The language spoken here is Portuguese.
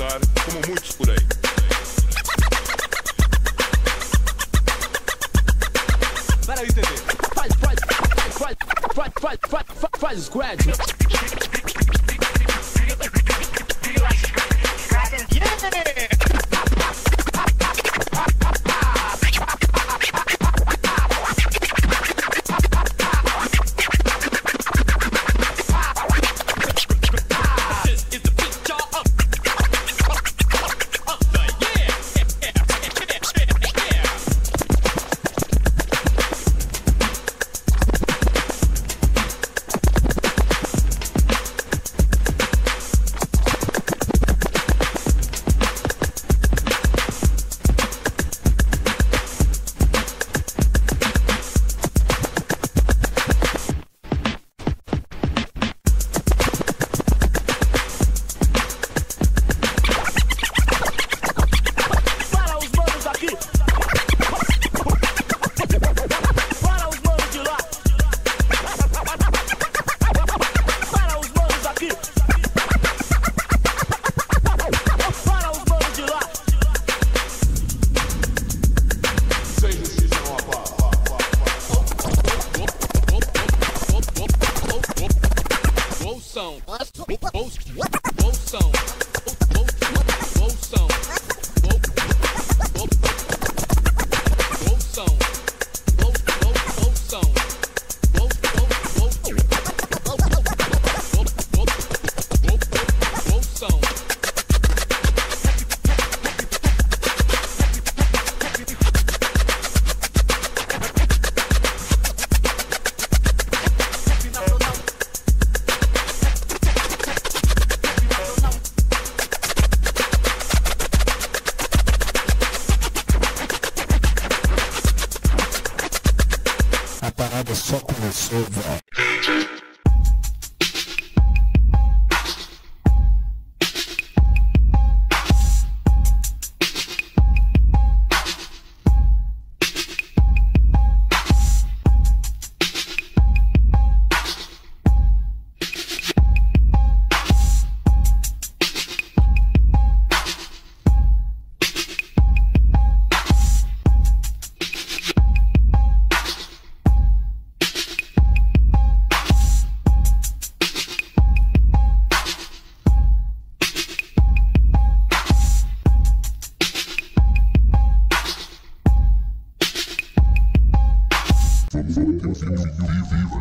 como muitos por aí. Peraí, TT. Faz, faz, faz, faz, faz, faz, faz, faz, faz o Bolsão. Bolsão. Bolsão. parada só começou, velho. somos o Deus livre.